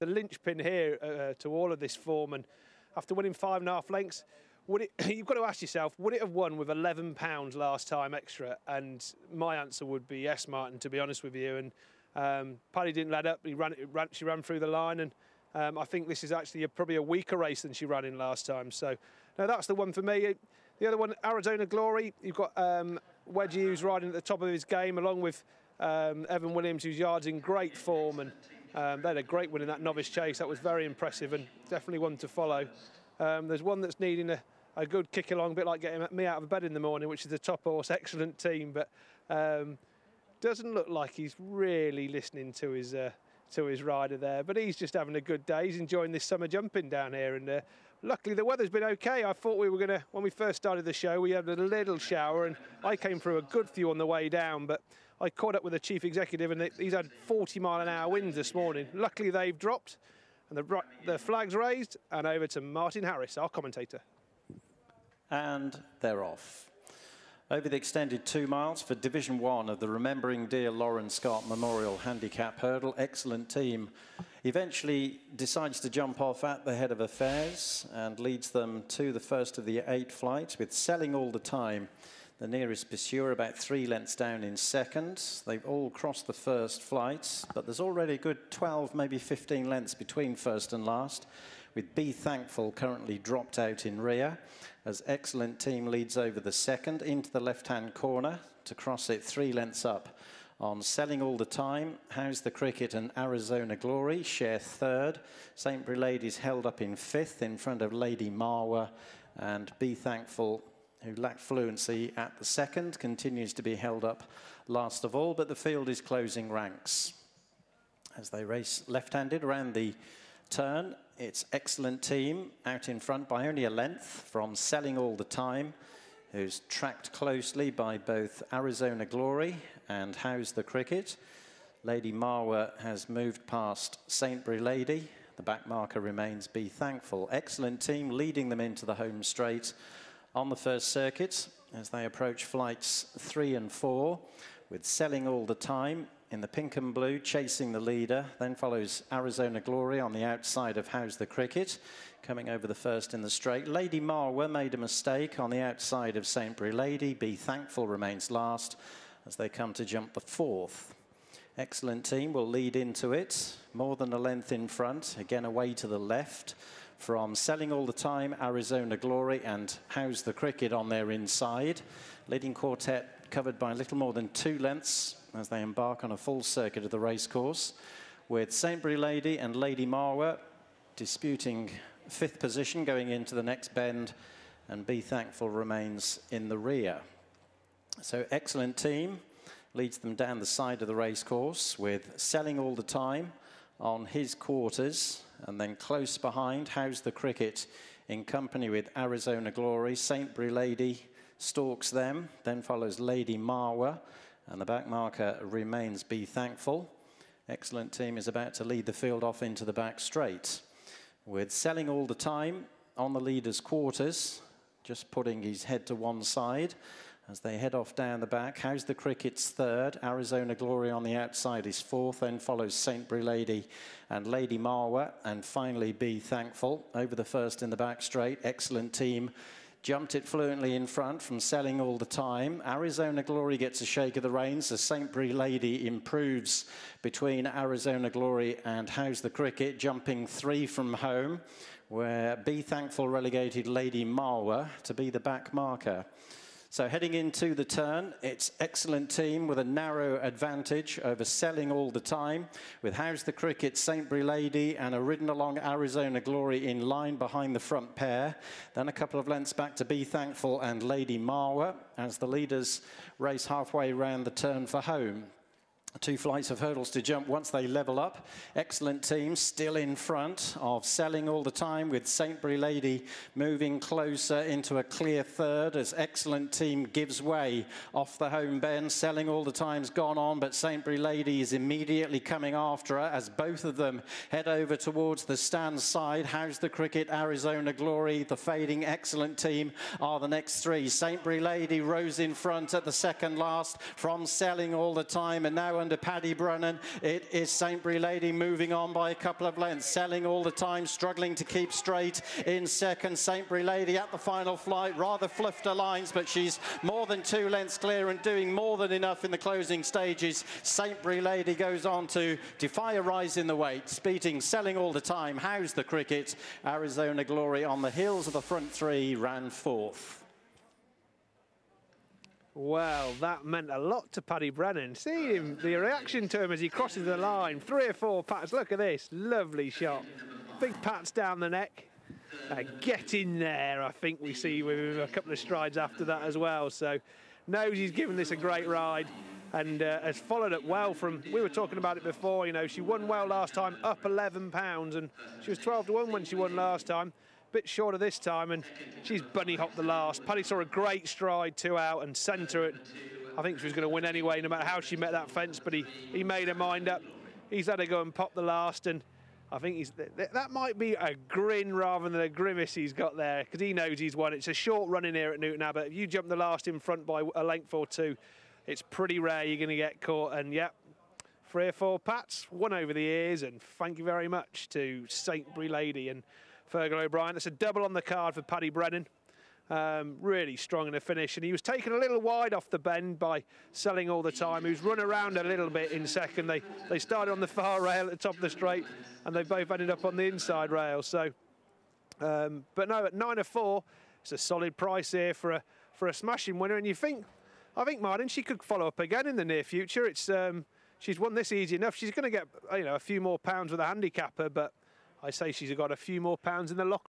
the linchpin here uh, to all of this form. And after winning five and a half lengths, would it, you've got to ask yourself, would it have won with 11 pounds last time extra? And my answer would be yes, Martin, to be honest with you. And um, Paddy didn't let up. He ran, ran, she ran through the line. And um, I think this is actually a, probably a weaker race than she ran in last time. So, no, that's the one for me. The other one, Arizona Glory, you've got um, Wedgie who's riding at the top of his game, along with um, Evan Williams, whose yard's in great form. And um, they had a great win in that novice chase. That was very impressive and definitely one to follow. Um, there's one that's needing a, a, good kick along, a bit like getting me out of bed in the morning, which is the top horse, excellent team, but um, doesn't look like he's really listening to his uh, to his rider there. But he's just having a good day. He's enjoying this summer jumping down here, and uh, luckily the weather's been okay. I thought we were going to, when we first started the show, we had a little shower, and I came through a good few on the way down, but I caught up with the chief executive, and he's had 40 mile an hour winds this morning. Luckily, they've dropped, and the, the flag's raised, and over to Martin Harris, our commentator. And they're off. Over the extended two miles for Division 1 of the Remembering Dear Lauren Scott Memorial Handicap Hurdle. Excellent team. Eventually decides to jump off at the head of affairs and leads them to the first of the eight flights with selling all the time the nearest pursuer about three lengths down in second. They've all crossed the first flight, but there's already a good 12, maybe 15 lengths between first and last, with Be Thankful currently dropped out in rear as excellent team leads over the second into the left-hand corner to cross it three lengths up on Selling All the Time, How's the Cricket and Arizona Glory share third. Saintbury Ladies held up in fifth in front of Lady Marwa and Be Thankful who lacked fluency at the second, continues to be held up last of all, but the field is closing ranks. As they race left-handed around the turn, it's excellent team out in front by only a length from Selling All the Time, who's tracked closely by both Arizona Glory and How's the Cricket. Lady Marwa has moved past Saintbury Lady. The back marker remains Be Thankful. Excellent team leading them into the home straight on the first circuit as they approach flights three and four with selling all the time in the pink and blue chasing the leader. Then follows Arizona Glory on the outside of How's the Cricket coming over the first in the straight. Lady Marwa made a mistake on the outside of. Brie Lady. Be Thankful remains last as they come to jump the fourth. Excellent team will lead into it. More than a length in front again away to the left from Selling All the Time, Arizona Glory, and How's the Cricket on their inside. Leading quartet covered by little more than two lengths as they embark on a full circuit of the racecourse, with Saintbury Lady and Lady Marwa disputing fifth position going into the next bend, and Be Thankful remains in the rear. So excellent team leads them down the side of the racecourse with Selling All the Time on his quarters and then close behind, How's the Cricket in company with Arizona Glory. Brie Lady stalks them, then follows Lady Marwa, and the back marker remains Be Thankful. Excellent team is about to lead the field off into the back straight. With Selling All the Time on the leader's quarters, just putting his head to one side as they head off down the back. How's the Cricket's third? Arizona Glory on the outside is fourth. Then follows. Brie Lady and Lady Marwa. And finally, Be Thankful over the first in the back straight. Excellent team. Jumped it fluently in front from selling all the time. Arizona Glory gets a shake of the reins as. Brie Lady improves between Arizona Glory and How's the Cricket, jumping three from home, where Be Thankful relegated Lady Marwa to be the back marker. So heading into the turn, it's excellent team with a narrow advantage over selling all the time with How's the Cricket. Brie Lady and a ridden along Arizona Glory in line behind the front pair. Then a couple of lengths back to Be Thankful and Lady Marwa as the leaders race halfway round the turn for home two flights of hurdles to jump once they level up. Excellent team, still in front of selling all the time with Saintbury Lady moving closer into a clear third as excellent team gives way off the home bend. Selling all the time's gone on, but Saintbury Lady is immediately coming after her as both of them head over towards the stand side. How's the cricket? Arizona Glory, the fading excellent team are the next three. Saintbury Lady rose in front at the second last from selling all the time and now under Paddy Brennan. It is. Brie Lady moving on by a couple of lengths, selling all the time, struggling to keep straight in second. Brie Lady at the final flight, rather fluffed her lines, but she's more than two lengths clear and doing more than enough in the closing stages. Saintbury Lady goes on to defy a rise in the weight, speeding, selling all the time. How's the cricket? Arizona Glory on the heels of the front three ran fourth. Well, that meant a lot to Paddy Brennan. See him, the reaction to him as he crosses the line. Three or four pats. Look at this. Lovely shot. Big pats down the neck. Uh, get in there, I think we see with a couple of strides after that as well. So knows he's given this a great ride and uh, has followed it well from, we were talking about it before, you know, she won well last time, up 11 pounds, and she was 12 to 1 when she won last time bit shorter this time, and she's bunny hopped the last. Paddy saw a great stride, two out, and centre it. I think she was going to win anyway, no matter how she met that fence, but he, he made her mind up. He's had to go and pop the last, and I think he's that might be a grin rather than a grimace he's got there, because he knows he's won. It's a short run in here at Newton Abbot. If you jump the last in front by a length or two, it's pretty rare you're going to get caught, and yep, three or four pats, one over the ears, and thank you very much to Saintbury Lady. and Fergal O'Brien. That's a double on the card for Paddy Brennan. Um, really strong in the finish, and he was taken a little wide off the bend by selling all the time. He was run around a little bit in second. They they started on the far rail at the top of the straight, and they both ended up on the inside rail. So, um, but no, at nine or four, it's a solid price here for a for a smashing winner. And you think, I think Martin, she could follow up again in the near future. It's um, she's won this easy enough. She's going to get you know a few more pounds with a handicapper, but I say she's got a few more pounds in the locker